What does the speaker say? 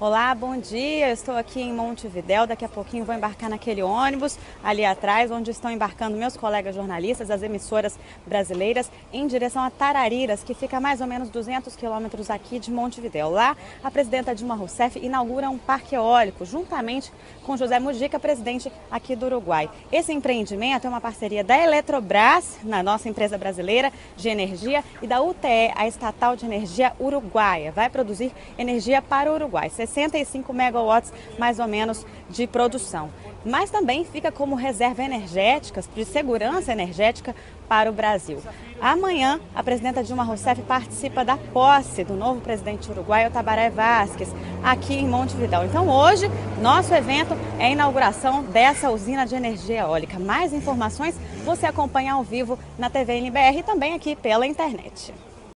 Olá, bom dia. Eu estou aqui em Montevidéu. Daqui a pouquinho vou embarcar naquele ônibus ali atrás, onde estão embarcando meus colegas jornalistas das emissoras brasileiras, em direção a Tarariras, que fica a mais ou menos 200 quilômetros aqui de Montevidéu. Lá, a presidenta Dilma Rousseff inaugura um parque eólico, juntamente com José Mujica, presidente aqui do Uruguai. Esse empreendimento é uma parceria da Eletrobras, na nossa empresa brasileira de energia, e da UTE, a estatal de energia uruguaia. Vai produzir energia para o Uruguai. 65 megawatts mais ou menos de produção. Mas também fica como reserva energética, de segurança energética para o Brasil. Amanhã, a presidenta Dilma Rousseff participa da posse do novo presidente uruguaio, Tabaré Vázquez, aqui em Montevidéu. Então, hoje, nosso evento é a inauguração dessa usina de energia eólica. Mais informações você acompanha ao vivo na TV NBR e também aqui pela internet.